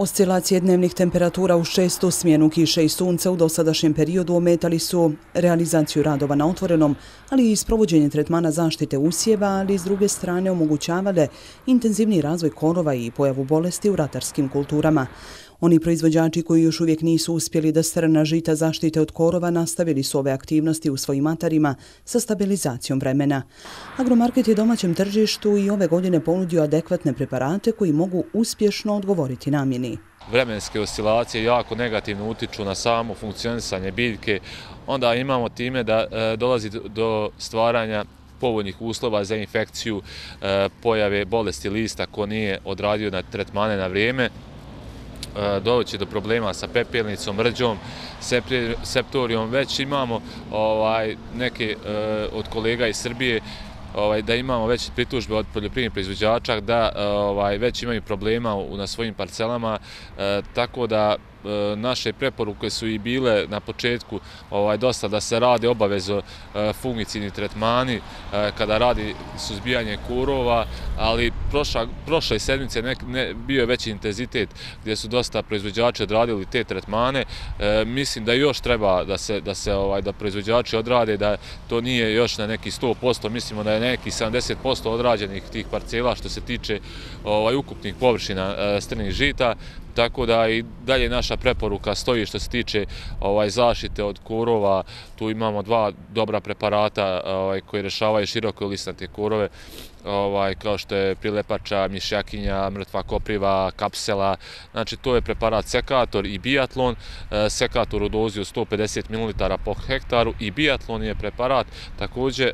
Oscilacije dnevnih temperatura u šestu smjenu kiše i sunca u dosadašnjem periodu ometali su realizaciju radova na otvorenom, ali i sprovođenje tretmana zaštite usjeva, ali s druge strane omogućavale intenzivni razvoj korova i pojavu bolesti u ratarskim kulturama. Oni proizvođači koji još uvijek nisu uspjeli da strana žita zaštite od korova nastavili su ove aktivnosti u svojim atarima sa stabilizacijom vremena. Agromarket je domaćem tržištu i ove godine ponudio adekvatne preparate koji mogu uspješno odgovoriti namjeni. Vremenske oscilacije jako negativno utiču na samo funkcionisanje biljke. Onda imamo time da e, dolazi do stvaranja povoljnih uslova za infekciju e, pojave bolesti lista ko nije odradio na tretmane na vrijeme. E, doći do problema sa pepelnicom, rđom, septorijom. Već imamo ovaj, neke e, od kolega iz Srbije ovaj, da imamo već pritužbe od poljoprivrednih proizvođača da e, ovaj, već imaju problema na svojim parcelama, e, tako da E, naše preporuke su i bile na početku ovaj, dosta da se rade obavezo e, fungicini tretmani e, kada radi suzbijanje kurova, ali prošle sedmice bio je veći intenzitet gdje su dosta proizvođači odradili te tretmane. Mislim da još treba da se ovaj, da proizvođači odrade, da to nije još na neki 100%, mislimo da je neki 70% odrađenih tih parcela što se tiče ovaj, ukupnih površina strnih žita, tako da i dalje naša preporuka stoji što se tiče ovaj zaštite od korova. Tu imamo dva dobra preparata ovaj, koji rešavaju široko listnate korove ovaj, kao što je prilepača, mišjakinja, mrtva kopriva, kapsela. Znači, to je preparat sekator i biatlon. E, sekator u dozi od 150 ml po hektaru i biatlon je preparat. Također, e,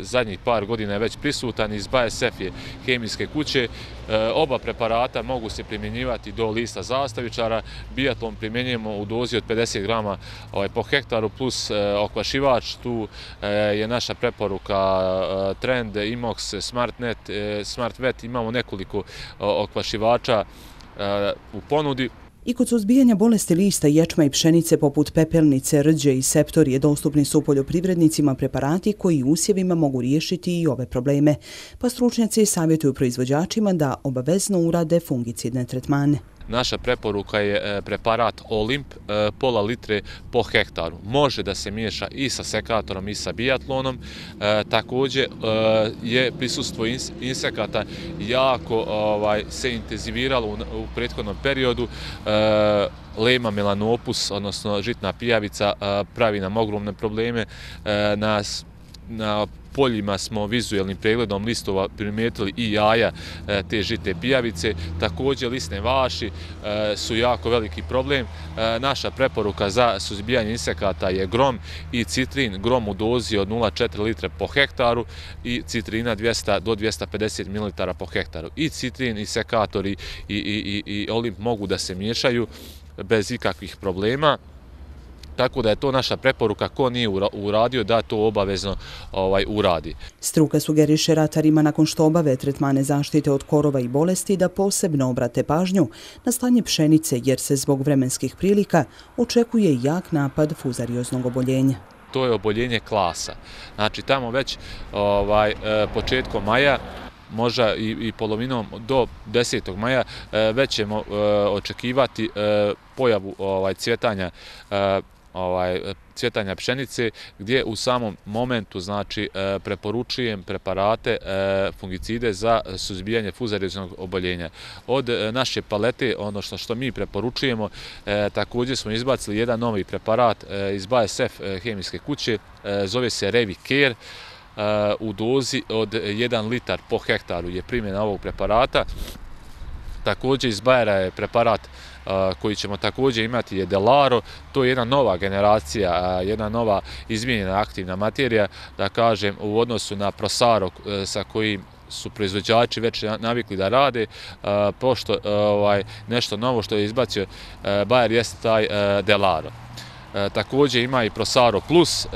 zadnjih par godina je već prisutan iz BASF je hemijske kuće. E, oba preparata mogu se primjenjivati do lista zastavičara. Biatlon primjenjujemo u dozi od 50 grama ovaj, po hektaru plus e, okvašivač. Tu e, je naša preporuka e, trend Imox SmartNet, e, SmartVet, imamo nekoliko e, okvašivača e, u ponudi. I kod suzbijanja bolesti lista, ječma i pšenice poput pepelnice, rđe i septorije dostupni su poljoprivrednicima preparati koji usjevima mogu riješiti i ove probleme, pa stručnjaci savjetuju proizvođačima da obavezno urade fungicidne tretmane. Naša preporuka je e, preparat Olimp, e, pola litre po hektaru. Može da se miješa i sa sekatorom i sa biatlonom. E, također je prisustvo insekata jako ovaj, se intenziviralo u prethodnom periodu. Lema melanopus, odnosno žitna pijavica, pravi nam ogromne probleme Nas na poljima smo vizuelnim pregledom listova primijetili i jaja e, te žite pijavice. Također listne vaši e, su jako veliki problem. E, naša preporuka za suzbijanje insekata je grom i citrin, grom u dozi od 0,4 litre po hektaru i citrina 200 do 250 ml po hektaru. I citrin, i sekatori i, i, i, i olimp mogu da se miješaju bez ikakvih problema. Tako da je to naša preporuka ko nije uradio da to obavezno ovaj uradi. Struka sugeriše ratarima nakon što obave tretmane zaštite od korova i bolesti da posebno obrate pažnju na stanje pšenice jer se zbog vremenskih prilika očekuje jak napad fuzarioznog oboljenja. To je oboljenje klasa. Znači tamo već ovaj, e, početkom maja možda i, i polovinom do 10. maja e, već ćemo e, očekivati pojavu ovaj, cvjetanja ovaj e, cvjetanja pšenice gdje u samom momentu znači e, preporučujem preparate e, fungicide za suzbijanje fuzariznog oboljenja. Od naše palete, ono što što mi preporučujemo, također smo izbacili jedan novi preparat iz BASF hemijske kuće, zove se Revicare, u dozi od 1 litar po hektaru je primjena ovog preparata. Također iz Bajera je preparat koji ćemo također imati je Delaro. To je jedna nova generacija, jedna nova izmijenjena aktivna materija, da kažem, u odnosu na Prosaro e, sa kojim su proizvođači već navikli da rade, e, pošto e, ovaj, nešto novo što je izbacio Bayer jeste taj Delaro. Također ima i Prosaro Plus,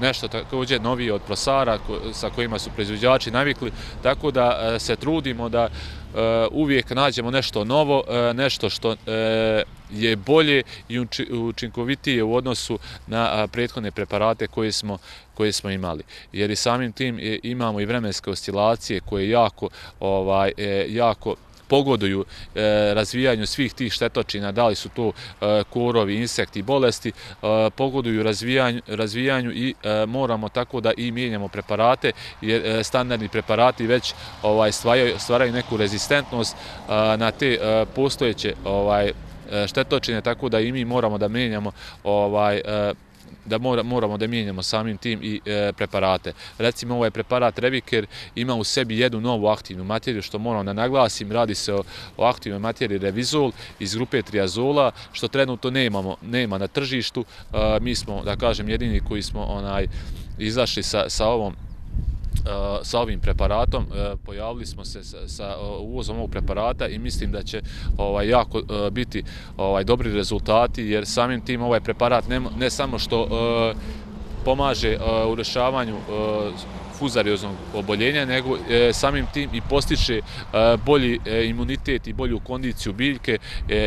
nešto također novije od Prosara sa kojima su proizvođači navikli, tako da se trudimo da Eh, uvijek nađemo nešto novo, eh, nešto što eh, je bolje i učinkovitije u odnosu na prethodne preparate koje smo koje smo imali. Jer i samim tim imamo i vremenske oscilacije koje jako ovaj jako pogoduju e, razvijanju svih tih štetočina, da li su to e, korovi, insekti, bolesti, e, pogoduju razvijanju i moramo tako da i mijenjamo preparate, jer standardni preparati već ovaj, stvaraju neku rezistentnost na te postojeće ovaj, štetočine, tako da i mi moramo da mijenjamo ovaj, da moramo da mijenjamo samim tim i e, preparate. Recimo ovaj preparat Reviker ima u sebi jednu novu aktivnu materiju što moram da naglasim, radi se o aktivnoj materiji Revizol iz grupe triazola što trenutno nemamo, nema na tržištu. E, mi smo, da kažem, jedini koji smo onaj izašli sa ovom Uh, sa ovim preparatom. Uh, pojavili smo se sa uh, uvozom ovog preparata i mislim da će ovaj, jako biti ovaj, dobri rezultati jer samim tim ovaj preparat ne ne samo što pomaže u rešavanju fuzarioznog oboljenja, nego samim tim i postiče bolji imunitet i bolju kondiciju biljke,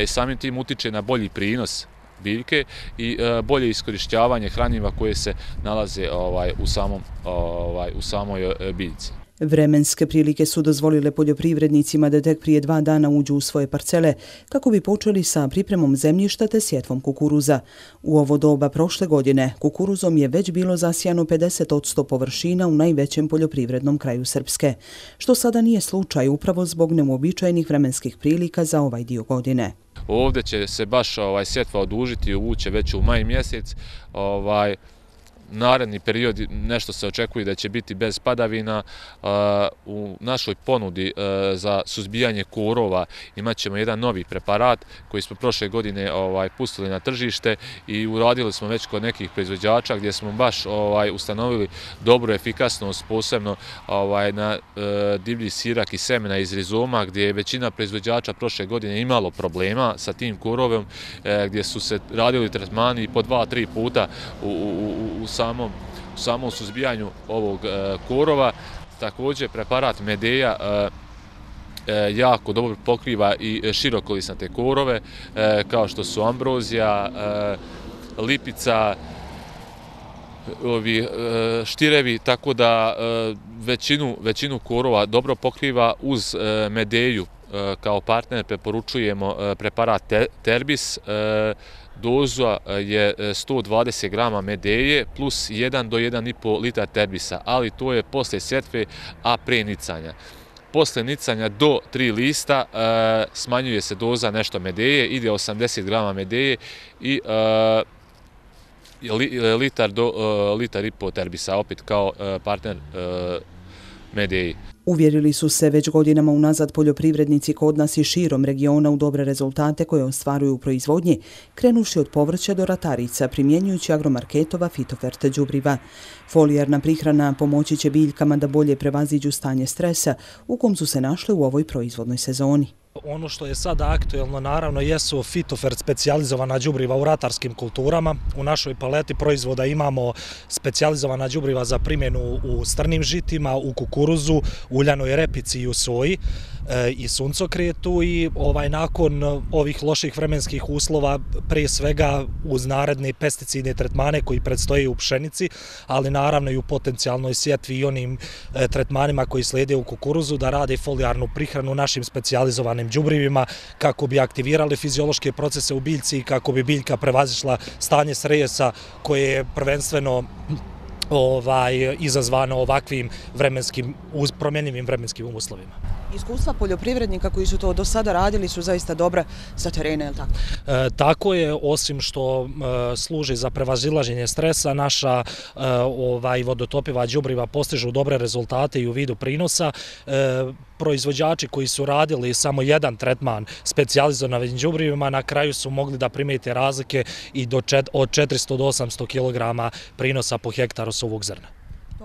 samim tim utiče na bolji prinos biljke i e, bolje iskorišćavanje hranjiva koje se nalaze ovaj u samom ovaj u samoj e, biljci. Vremenske prilike su dozvolile poljoprivrednicima da tek prije dva dana uđu u svoje parcele kako bi počeli sa pripremom zemljišta te sjetvom kukuruza. U ovo doba prošle godine kukuruzom je već bilo zasijano 50 od 100 površina u najvećem poljoprivrednom kraju Srpske, što sada nije slučaj upravo zbog neuobičajenih vremenskih prilika za ovaj dio godine. Ovdje će se baš ovaj, sjetva odužiti uvuće već u maj mjesec. Ovaj, naredni period nešto se očekuje da će biti bez padavina. U našoj ponudi e, za suzbijanje kurova imat ćemo jedan novi preparat koji smo prošle godine ovaj, pustili na tržište i uradili smo već kod nekih proizvođača gdje smo baš ovaj, ustanovili dobru efikasnost posebno ovaj, na e, divlji sirak i semena iz rizoma gdje je većina proizvođača prošle godine imalo problema sa tim kurovom e, gdje su se radili tretmani po dva, tri puta u samom, samom suzbijanju ovog e, korova. Također preparat Medeja e, e jako dobro pokriva i širokolisnate korove, e, kao što su ambrozija, e, lipica, ovi štirevi, tako da većinu, većinu korova dobro pokriva uz Medeju Eh, kao partner preporučujemo eh, preparat Terbis, eh, doza je 120 grama medeje plus 1 do 1,5 litra terbisa, ali to je posle sjetve, a pre nicanja. Posle nicanja do 3 lista smanjuje se doza nešto medeje, ide 80 grama medeje i litar do litar i po terbisa, opet kao partner medeji. Uvjerili su se već godinama unazad poljoprivrednici kod nas i širom regiona u dobre rezultate koje ostvaruju u proizvodnji, krenuši od povrća do ratarica, primjenjujući agromarketova fitoferte džubriva. Folijarna prihrana pomoći će biljkama da bolje prevaziđu stanje stresa u kom su se našle u ovoj proizvodnoj sezoni. Ono što je sada aktuelno, naravno, jesu fitofert specializovana džubriva u ratarskim kulturama. U našoj paleti proizvoda imamo specializovana džubriva za primjenu u strnim žitima, u kukuruzu, uljanoj repici i u soji. I suncokretu i ovaj nakon ovih loših vremenskih uslova pre svega uz naredne pesticidne tretmane koji predstoje u pšenici, ali naravno i u potencijalnoj sjetvi i onim e, tretmanima koji slijede u kukuruzu da rade folijarnu prihranu našim specijalizovanim džubrivima kako bi aktivirali fiziološke procese u biljci i kako bi biljka prevazišla stanje sresa koje je prvenstveno ovaj izazvano ovakvim vremenskim promjenjivim vremenskim uslovima. Iskustva poljoprivrednika koji su to do sada radili su zaista dobra sa terena, je li tako? E, tako je, osim što e, služi za prevazilaženje stresa, naša e, ovaj, vodotopiva džubriva postižu dobre rezultate i u vidu prinosa. E, proizvođači koji su radili samo jedan tretman specializovan džubrivima, na kraju su mogli da primijete razlike i do čet, od 400 do 800 kg prinosa po hektaru suvog zrna.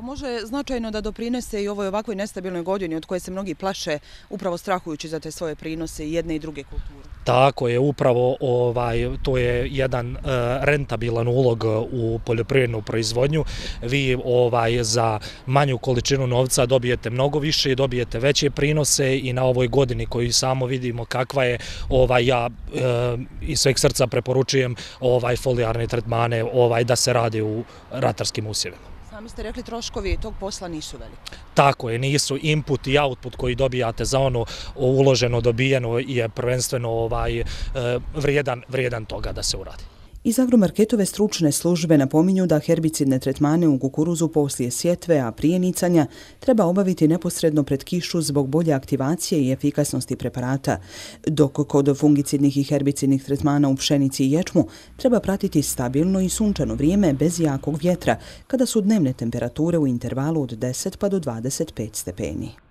Može značajno da doprinese i ovoj ovakvoj nestabilnoj godini od koje se mnogi plaše upravo strahujući za te svoje prinose i jedne i druge kulture. Tako je, upravo ovaj, to je jedan e, rentabilan ulog u poljoprivrednu proizvodnju. Vi ovaj, za manju količinu novca dobijete mnogo više i dobijete veće prinose i na ovoj godini koju samo vidimo kakva je, ovaj, ja uh, iz sveg srca preporučujem ovaj, folijarne tretmane ovaj, da se rade u ratarskim usjevima. Sami ste rekli troškovi tog posla nisu veliki. Tako je, nisu input i output koji dobijate za ono uloženo, dobijeno je prvenstveno ovaj, eh, vrijedan, vrijedan toga da se uradi. Iz agromarketove stručne službe napominju da herbicidne tretmane u kukuruzu poslije sjetve, a prije nicanja, treba obaviti neposredno pred kišu zbog bolje aktivacije i efikasnosti preparata, dok kod fungicidnih i herbicidnih tretmana u pšenici i ječmu treba pratiti stabilno i sunčano vrijeme bez jakog vjetra, kada su dnevne temperature u intervalu od 10 pa do 25 stepeni.